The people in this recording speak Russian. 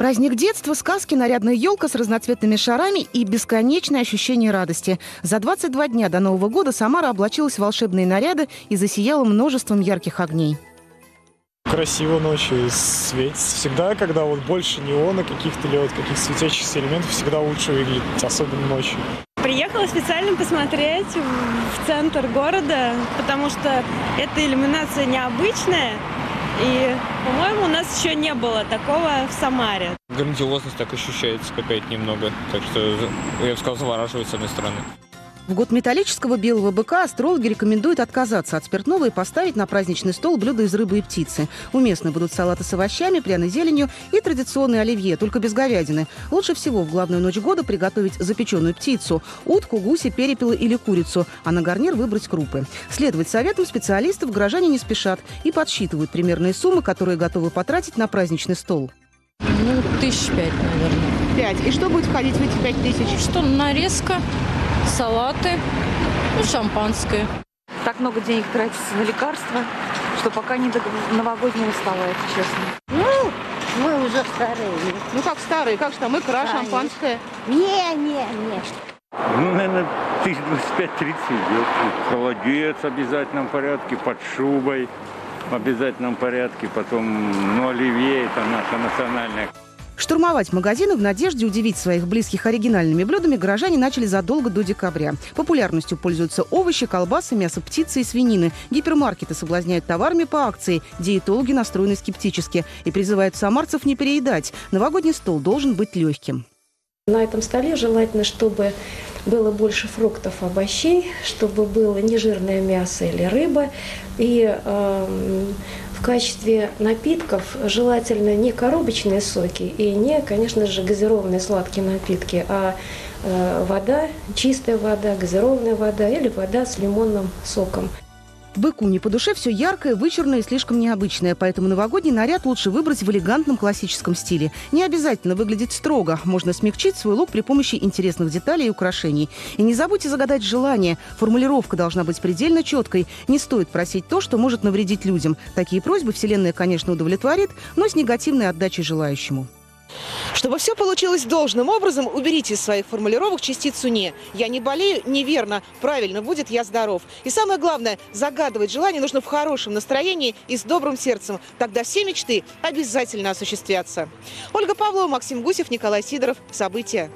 Праздник детства, сказки, нарядная елка с разноцветными шарами и бесконечное ощущение радости. За 22 дня до Нового года Самара облачилась в волшебные наряды и засияла множеством ярких огней. Красиво ночью светится. Всегда, когда вот больше неона каких-то или вот каких-то светящихся элементов, всегда лучше выглядит, особенно ночью. Приехала специально посмотреть в центр города, потому что эта иллюминация необычная. И, по-моему, у нас еще не было такого в Самаре. Грандиозность так ощущается какая-то немного. Так что, я бы сказал, завораживает с одной стороны. В год металлического белого быка астрологи рекомендуют отказаться от спиртного и поставить на праздничный стол блюда из рыбы и птицы. Уместны будут салаты с овощами, пряной зеленью и традиционный оливье, только без говядины. Лучше всего в главную ночь года приготовить запеченную птицу, утку, гуся, перепела или курицу, а на гарнир выбрать крупы. Следовать советам специалистов горожане не спешат и подсчитывают примерные суммы, которые готовы потратить на праздничный стол. Ну, тысяч пять, наверное. Пять. И что будет входить в эти пять тысяч? Что, нарезка, салаты, ну, шампанское. Так много денег тратится на лекарства, что пока не до новогоднего стола, это честно. Ну, мы уже старые. Ну как старые, как же там икра, Конечно. шампанское? Не, не, не. Ну, наверное, тысяч 25-30 идет. Холодец в обязательном порядке, под шубой в обязательном порядке. Потом, ну, оливье, это наша национальная. Штурмовать магазины в надежде удивить своих близких оригинальными блюдами горожане начали задолго до декабря. Популярностью пользуются овощи, колбасы, мясо птицы и свинины. Гипермаркеты соблазняют товарами по акции. Диетологи настроены скептически и призывают самарцев не переедать. Новогодний стол должен быть легким. На этом столе желательно, чтобы было больше фруктов, овощей, чтобы было нежирное мясо или рыба. И эм, в качестве напитков желательно не коробочные соки и не, конечно же, газированные сладкие напитки, а э, вода, чистая вода, газированная вода или вода с лимонным соком. Быку не по душе все яркое, вычурное и слишком необычное, поэтому новогодний наряд лучше выбрать в элегантном классическом стиле. Не обязательно выглядеть строго, можно смягчить свой лук при помощи интересных деталей и украшений. И не забудьте загадать желание. Формулировка должна быть предельно четкой. Не стоит просить то, что может навредить людям. Такие просьбы Вселенная, конечно, удовлетворит, но с негативной отдачей желающему. Чтобы все получилось должным образом, уберите из своих формулировок частицу «не». «Я не болею» неверно. Правильно будет «я здоров». И самое главное, загадывать желание нужно в хорошем настроении и с добрым сердцем. Тогда все мечты обязательно осуществятся. Ольга Павлова, Максим Гусев, Николай Сидоров. События.